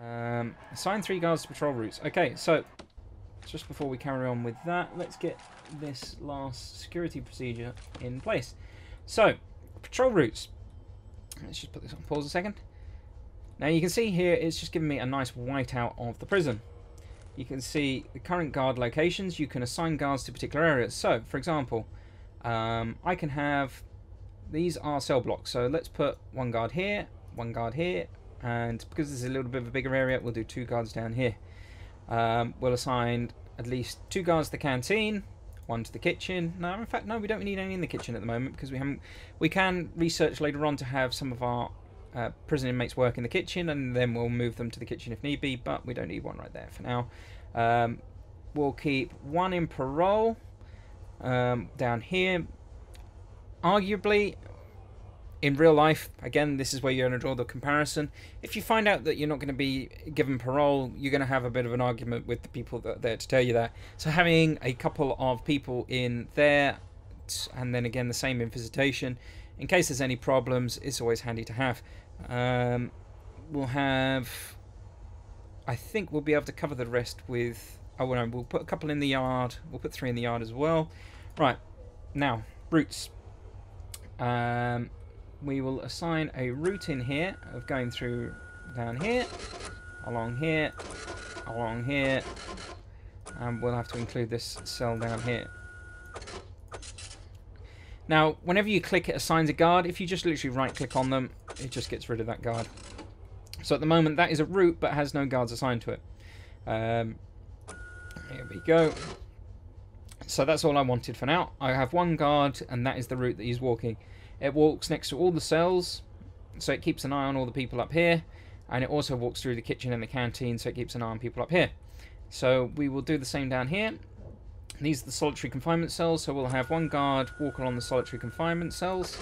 Um, assign three guards to patrol routes. Okay, so just before we carry on with that, let's get this last security procedure in place. So, patrol routes. Let's just put this on pause a second. Now you can see here it's just giving me a nice whiteout of the prison. You can see the current guard locations. You can assign guards to particular areas. So, for example, um, I can have these are cell blocks. So let's put one guard here, one guard here, and because this is a little bit of a bigger area, we'll do two guards down here. Um, we'll assign at least two guards to the canteen, one to the kitchen. No, in fact, no, we don't need any in the kitchen at the moment because we haven't. We can research later on to have some of our uh, prison inmates work in the kitchen, and then we'll move them to the kitchen if need be. But we don't need one right there for now. Um, we'll keep one in parole um, down here. Arguably, in real life, again, this is where you're going to draw the comparison. If you find out that you're not going to be given parole, you're going to have a bit of an argument with the people that are there to tell you that. So having a couple of people in there, and then again the same in visitation, in case there's any problems, it's always handy to have. Um, we'll have, I think we'll be able to cover the rest with. Oh no, we'll put a couple in the yard. We'll put three in the yard as well. Right, now routes. Um, we will assign a route in here of going through down here, along here, along here, and we'll have to include this cell down here. Now, whenever you click it assigns a guard, if you just literally right click on them, it just gets rid of that guard. So at the moment that is a route but has no guards assigned to it. Um, here we go. So that's all I wanted for now. I have one guard and that is the route that he's walking. It walks next to all the cells, so it keeps an eye on all the people up here. And it also walks through the kitchen and the canteen, so it keeps an eye on people up here. So we will do the same down here. These are the solitary confinement cells, so we'll have one guard walk along the solitary confinement cells,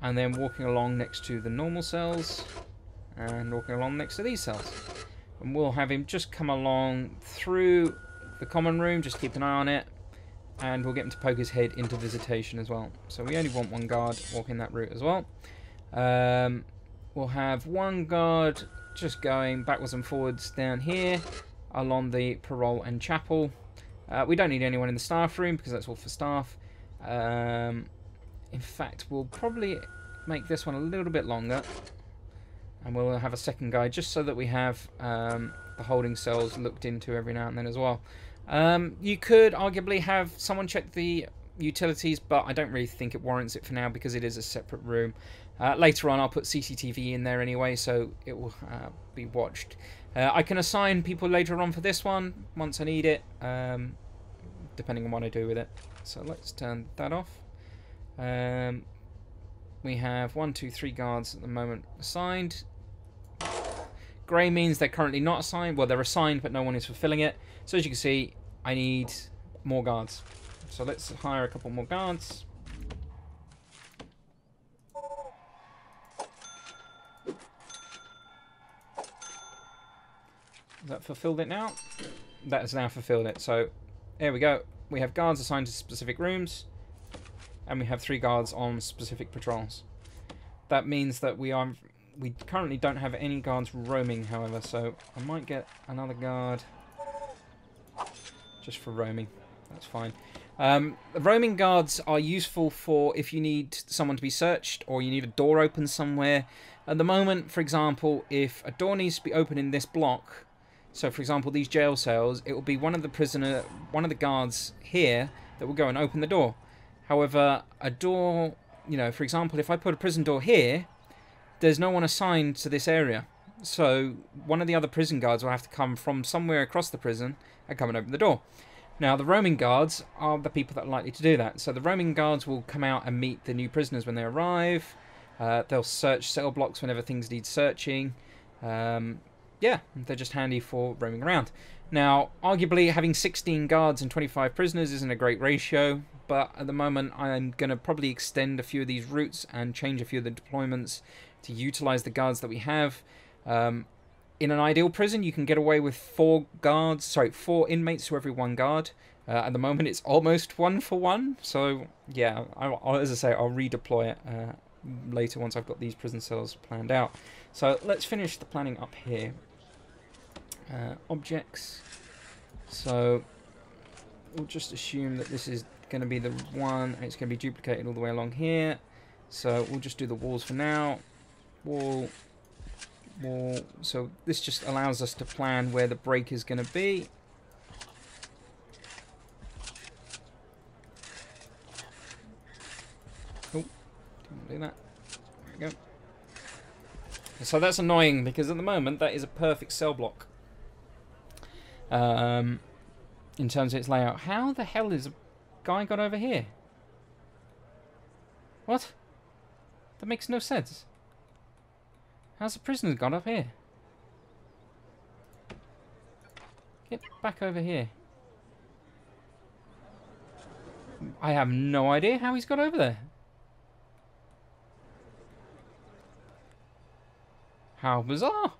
and then walking along next to the normal cells, and walking along next to these cells. And we'll have him just come along through the common room, just keep an eye on it, and we'll get him to poke his head into visitation as well. So we only want one guard walking that route as well. Um, we'll have one guard just going backwards and forwards down here along the parole and chapel. Uh, we don't need anyone in the staff room because that's all for staff. Um, in fact, we'll probably make this one a little bit longer. And we'll have a second guy just so that we have um, the holding cells looked into every now and then as well. Um, you could arguably have someone check the utilities, but I don't really think it warrants it for now because it is a separate room. Uh, later on, I'll put CCTV in there anyway, so it will uh, be watched. Uh, I can assign people later on for this one once I need it, um, depending on what I do with it. So let's turn that off. Um, we have one, two, three guards at the moment assigned. Grey means they're currently not assigned. Well, they're assigned, but no one is fulfilling it. So as you can see, I need more guards. So let's hire a couple more guards. Has that fulfilled it now? That has now fulfilled it. So there we go. We have guards assigned to specific rooms. And we have three guards on specific patrols. That means that we are we currently don't have any guards roaming, however, so I might get another guard just for roaming. That's fine. Um, roaming guards are useful for if you need someone to be searched or you need a door open somewhere. At the moment, for example, if a door needs to be open in this block, so for example these jail cells, it will be one of the prisoner, one of the guards here that will go and open the door. However, a door, you know, for example, if I put a prison door here, there's no one assigned to this area. So one of the other prison guards will have to come from somewhere across the prison and come and open the door. Now, the roaming guards are the people that are likely to do that. So the roaming guards will come out and meet the new prisoners when they arrive. Uh, they'll search cell blocks whenever things need searching. Um, yeah, they're just handy for roaming around. Now, arguably, having 16 guards and 25 prisoners isn't a great ratio, but at the moment I'm going to probably extend a few of these routes and change a few of the deployments to utilize the guards that we have. Um, in an ideal prison, you can get away with four guards, sorry, four inmates to every one guard. Uh, at the moment, it's almost one for one. So, yeah, I, I, as I say, I'll redeploy it uh, later once I've got these prison cells planned out. So, let's finish the planning up here. uh, objects. So we'll just assume that this is going to be the one, it's going to be duplicated all the way along here. So we'll just do the walls for now. Wall, wall. So this just allows us to plan where the break is going to be. Oh, didn't do that. There we go. So that's annoying because at the moment that is a perfect cell block. Um, in terms of its layout. How the hell is a guy got over here? What? That makes no sense. How's the prisoner got up here? Get back over here. I have no idea how he's got over there. How bizarre.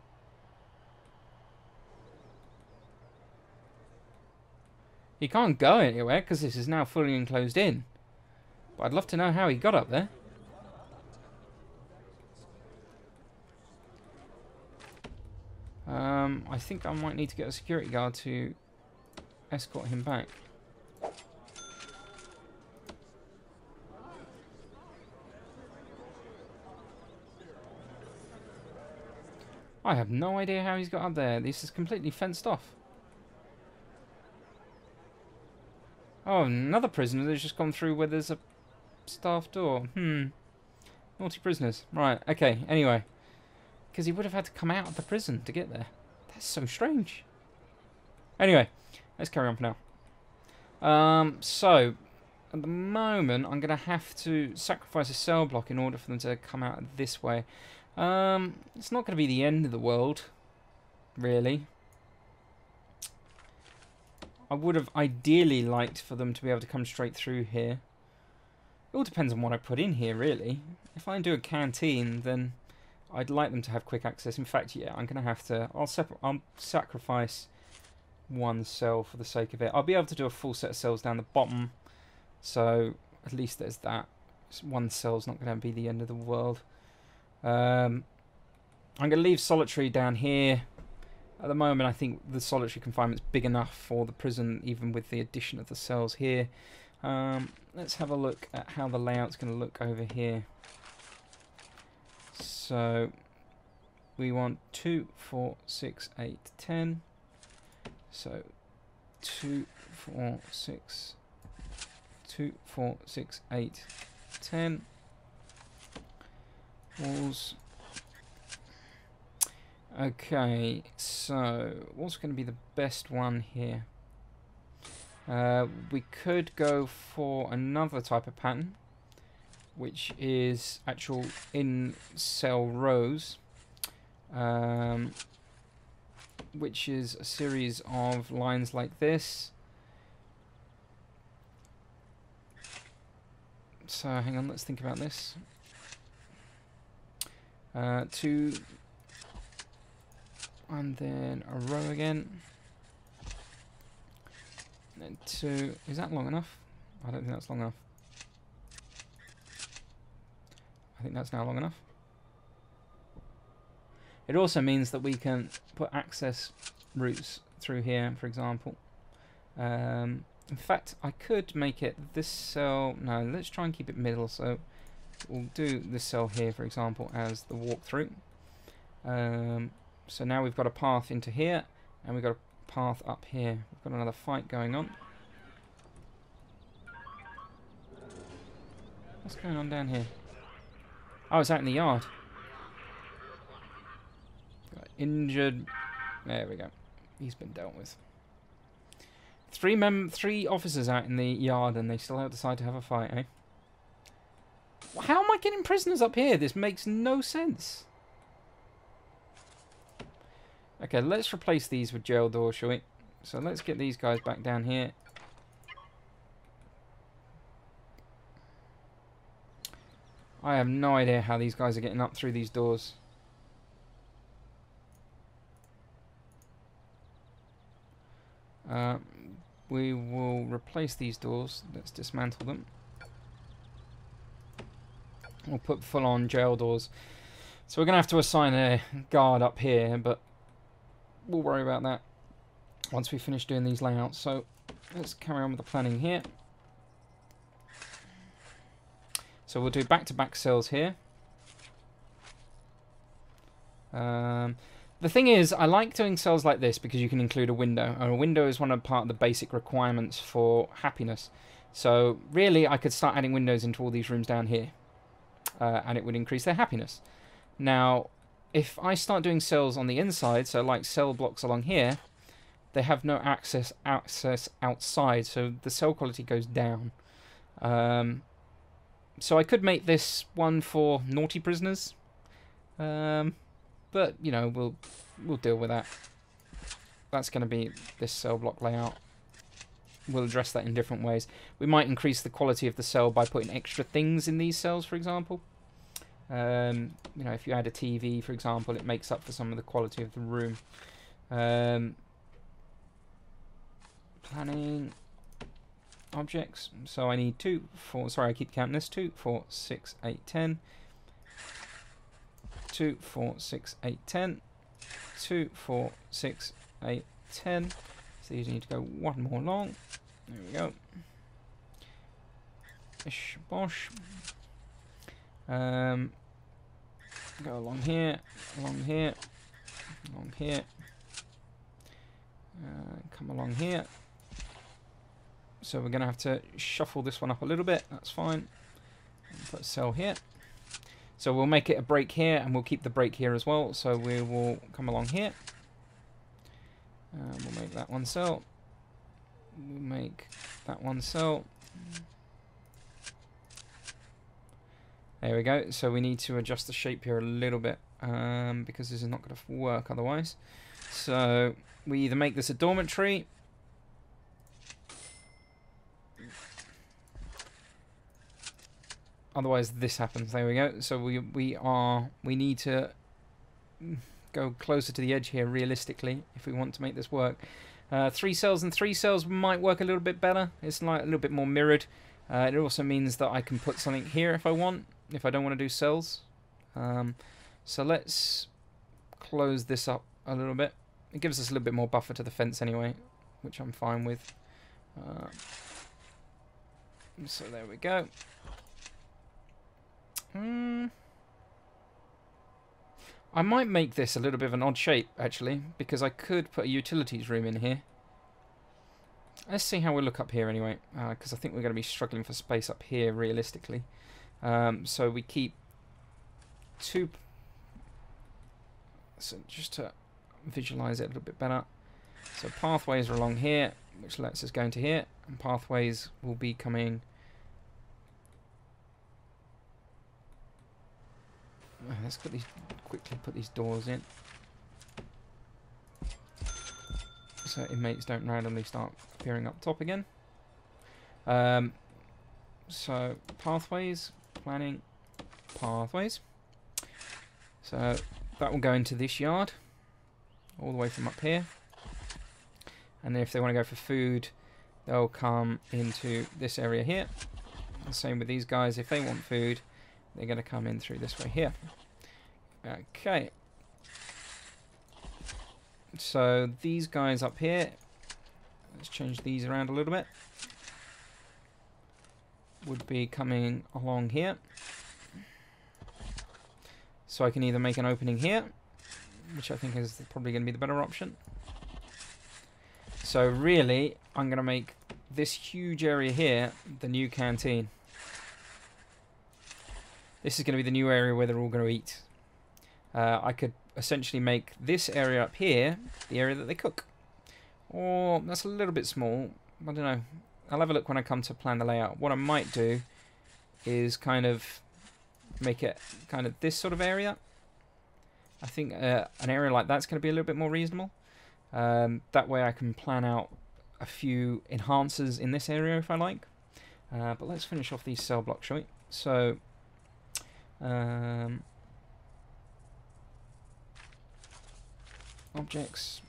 He can't go anywhere because this is now fully enclosed in. But I'd love to know how he got up there. Um, I think I might need to get a security guard to escort him back. I have no idea how he's got up there. This is completely fenced off. Oh, another prisoner that's just gone through where there's a staff door. Hmm. Naughty prisoners. Right, okay, anyway. Because he would have had to come out of the prison to get there. That's so strange. Anyway, let's carry on for now. Um, so, at the moment, I'm going to have to sacrifice a cell block in order for them to come out this way. Um, it's not going to be the end of the world, really. I would have ideally liked for them to be able to come straight through here. It all depends on what I put in here, really. If I do a canteen, then I'd like them to have quick access. In fact, yeah, I'm going to have to... I'll, I'll sacrifice one cell for the sake of it. I'll be able to do a full set of cells down the bottom, so at least there's that. One cell's not going to be the end of the world. Um, I'm going to leave solitary down here at the moment, I think the solitary confinement's big enough for the prison, even with the addition of the cells here. Um, let's have a look at how the layout's going to look over here. So, we want 2, 4, 6, 8, 10. So, 2, 4, 6, 2, 4, 6, 8, 10. Walls Okay, so what's going to be the best one here? Uh, we could go for another type of pattern, which is actual in cell rows, um, which is a series of lines like this. So hang on, let's think about this. Uh, to and then a row again. And then two. Is that long enough? I don't think that's long enough. I think that's now long enough. It also means that we can put access routes through here, for example. Um, in fact, I could make it this cell. No, let's try and keep it middle. So we'll do this cell here, for example, as the walkthrough. Um, so now we've got a path into here, and we've got a path up here. We've got another fight going on. What's going on down here? Oh, it's out in the yard. Got injured. There we go. He's been dealt with. Three mem three officers out in the yard and they still decide to have a fight, eh? How am I getting prisoners up here? This makes no sense. Okay, let's replace these with jail doors, shall we? So let's get these guys back down here. I have no idea how these guys are getting up through these doors. Uh, we will replace these doors. Let's dismantle them. We'll put full-on jail doors. So we're going to have to assign a guard up here, but we'll worry about that once we finish doing these layouts. So let's carry on with the planning here. So we'll do back-to-back -back cells here. Um, the thing is, I like doing cells like this because you can include a window. And a window is one of part of the basic requirements for happiness. So really, I could start adding windows into all these rooms down here. Uh, and it would increase their happiness. Now, if I start doing cells on the inside, so like cell blocks along here, they have no access access outside, so the cell quality goes down. Um, so I could make this one for naughty prisoners. Um, but, you know, we'll we'll deal with that. That's going to be this cell block layout. We'll address that in different ways. We might increase the quality of the cell by putting extra things in these cells, for example. Um, you know, if you add a TV, for example, it makes up for some of the quality of the room. Um, planning objects. So I need two, four, sorry, I keep counting this, two, four, six, eight, ten. Two, four, six, eight, ten. Two, four, six, eight, ten. So these need to go one more long. There we go. Ish bosh. Um, go along here, along here, along here. Uh, come along here. So we're going to have to shuffle this one up a little bit. That's fine. Put a cell here. So we'll make it a break here, and we'll keep the break here as well. So we will come along here. we'll make that one cell. We'll make that one cell. There we go. So we need to adjust the shape here a little bit um, because this is not going to work otherwise. So we either make this a dormitory otherwise this happens. There we go. So we we are we need to go closer to the edge here realistically if we want to make this work. Uh, three cells and three cells might work a little bit better. It's like a little bit more mirrored. Uh, it also means that I can put something here if I want, if I don't want to do cells. Um, so let's close this up a little bit. It gives us a little bit more buffer to the fence anyway, which I'm fine with. Uh, so there we go. Hmm. I might make this a little bit of an odd shape, actually, because I could put a utilities room in here. Let's see how we look up here anyway, because uh, I think we're going to be struggling for space up here, realistically. Um, so we keep two... So just to visualize it a little bit better. So pathways are along here, which lets us go into here, and pathways will be coming let's put these quickly put these doors in. So inmates don't randomly start appearing up top again. Um, so pathways, planning, pathways. So that will go into this yard, all the way from up here. And then if they want to go for food, they'll come into this area here. The same with these guys, if they want food, they're going to come in through this way here. Okay. So these guys up here, let's change these around a little bit, would be coming along here. So I can either make an opening here, which I think is probably going to be the better option. So really, I'm going to make this huge area here the new canteen. This is going to be the new area where they're all going to eat. Uh, I could essentially make this area up here the area that they cook. Or that's a little bit small. I don't know. I'll have a look when I come to plan the layout. What I might do is kind of make it kind of this sort of area. I think uh, an area like that's going to be a little bit more reasonable. Um, that way I can plan out a few enhancers in this area if I like. Uh, but let's finish off these cell blocks, shall we? So um, objects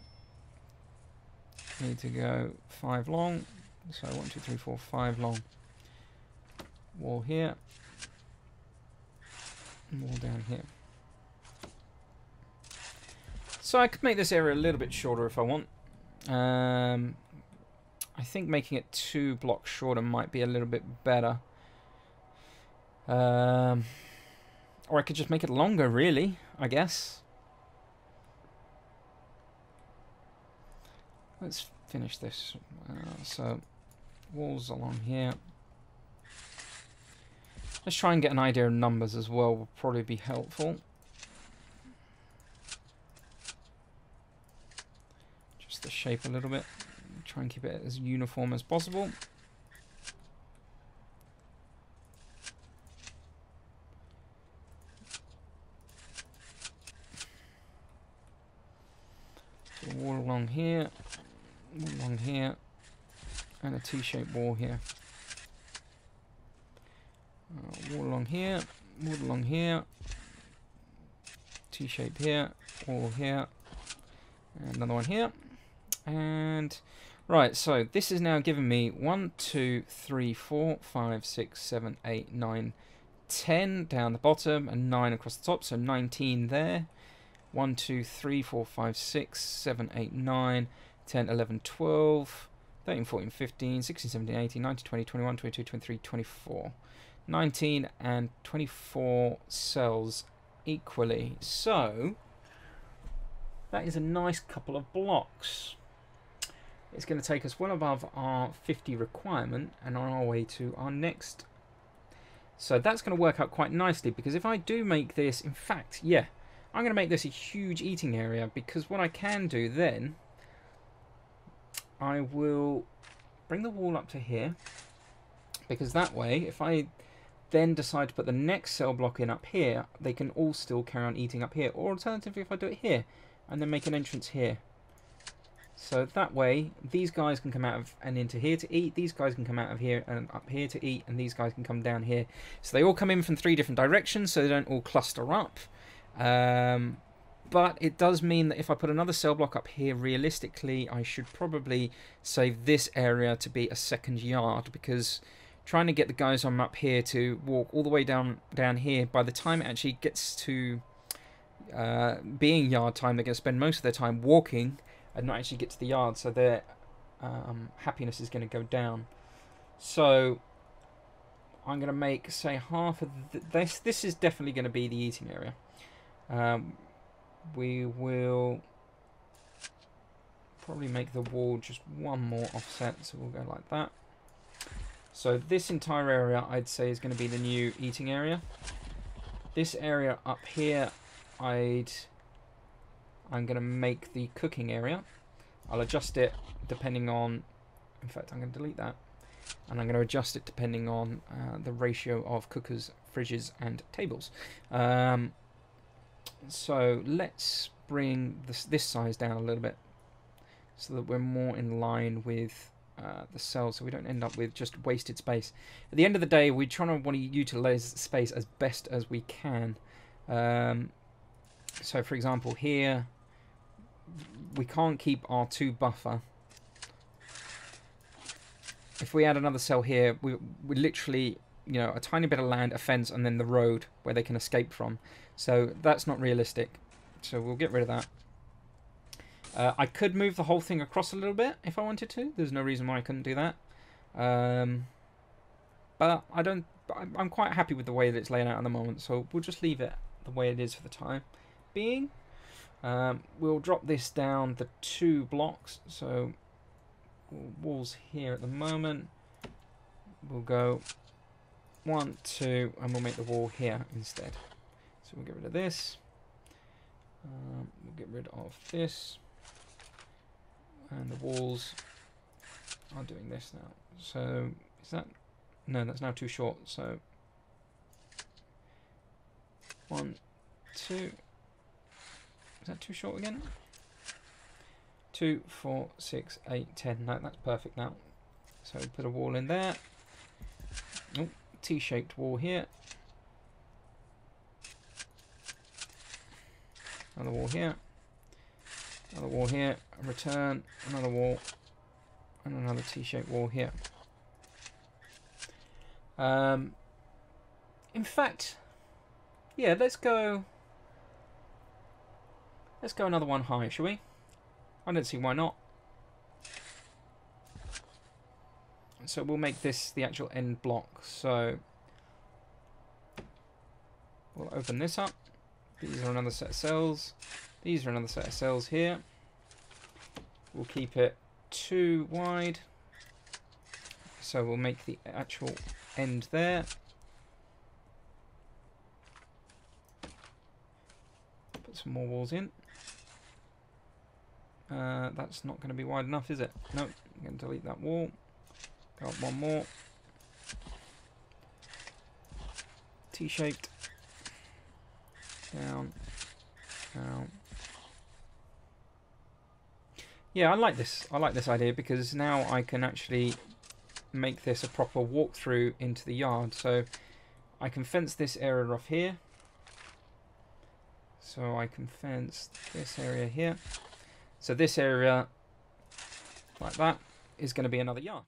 need to go five long. So one, two, three, four, five long. Wall here. Wall down here. So I could make this area a little bit shorter if I want. Um, I think making it two blocks shorter might be a little bit better. Um, or I could just make it longer, really, I guess. Let's finish this. Uh, so, walls along here. Let's try and get an idea of numbers as well, will probably be helpful. Just the shape a little bit. Try and keep it as uniform as possible. So wall along here, wall along here, and a T-shaped wall here. Uh, wall along here, wall along here, T-shape here, wall here, and another one here. And right, so this is now giving me 1, 2, 3, 4, 5, 6, 7, 8, 9, 10 down the bottom and 9 across the top, so 19 there. 1, 2, 3, 4, 5, 6, 7, 8, 9, 10, 11, 12, 13, 14, 15, 16, 17, 18, 19, 20, 21, 22, 23, 24. 19 and 24 cells equally. So, that is a nice couple of blocks. It's going to take us well above our 50 requirement and on our way to our next. So that's going to work out quite nicely because if I do make this, in fact, yeah, I'm going to make this a huge eating area because what I can do then, I will bring the wall up to here because that way, if I then decide to put the next cell block in up here, they can all still carry on eating up here. Or alternatively, if I do it here and then make an entrance here. So that way, these guys can come out of and into here to eat, these guys can come out of here and up here to eat, and these guys can come down here. So they all come in from three different directions, so they don't all cluster up. Um, but it does mean that if I put another cell block up here, realistically, I should probably save this area to be a second yard, because trying to get the guys on up here to walk all the way down down here, by the time it actually gets to uh, being yard time, they're going to spend most of their time walking, and not actually get to the yard, so their um, happiness is going to go down. So I'm going to make, say, half of th this. This is definitely going to be the eating area. Um, we will probably make the wall just one more offset, so we'll go like that. So this entire area, I'd say, is going to be the new eating area. This area up here, I'd I'm going to make the cooking area. I'll adjust it depending on, in fact I'm going to delete that, and I'm going to adjust it depending on uh, the ratio of cookers, fridges and tables. Um, so let's bring this, this size down a little bit so that we're more in line with uh, the cells so we don't end up with just wasted space. At the end of the day, we're trying to want to utilize space as best as we can. Um, so for example here we can't keep our two buffer. If we add another cell here, we, we literally, you know, a tiny bit of land, a fence, and then the road where they can escape from. So that's not realistic. So we'll get rid of that. Uh, I could move the whole thing across a little bit if I wanted to. There's no reason why I couldn't do that. Um, but I don't. I'm quite happy with the way that it's laying out at the moment, so we'll just leave it the way it is for the time being. Um, we'll drop this down the two blocks, so walls here at the moment. We'll go one, two, and we'll make the wall here instead. So we'll get rid of this. Um, we'll get rid of this. And the walls are doing this now. So is that no, that's now too short. So one, two, is that too short again? Two, four, six, eight, ten. No, that's perfect now. So put a wall in there. T-shaped wall here. Another wall here. Another wall here. Return. Another wall. And another T-shaped wall here. Um, in fact, yeah, let's go Let's go another one high, shall we? I don't see why not. So we'll make this the actual end block. So we'll open this up. These are another set of cells. These are another set of cells here. We'll keep it two wide. So we'll make the actual end there. Put some more walls in. Uh, that's not going to be wide enough, is it? No, nope. I'm going to delete that wall. Got one more. T-shaped. Down. Yeah, I like this. I like this idea because now I can actually make this a proper walkthrough into the yard. So I can fence this area off here. So I can fence this area here. So this area, like that, is going to be another yard.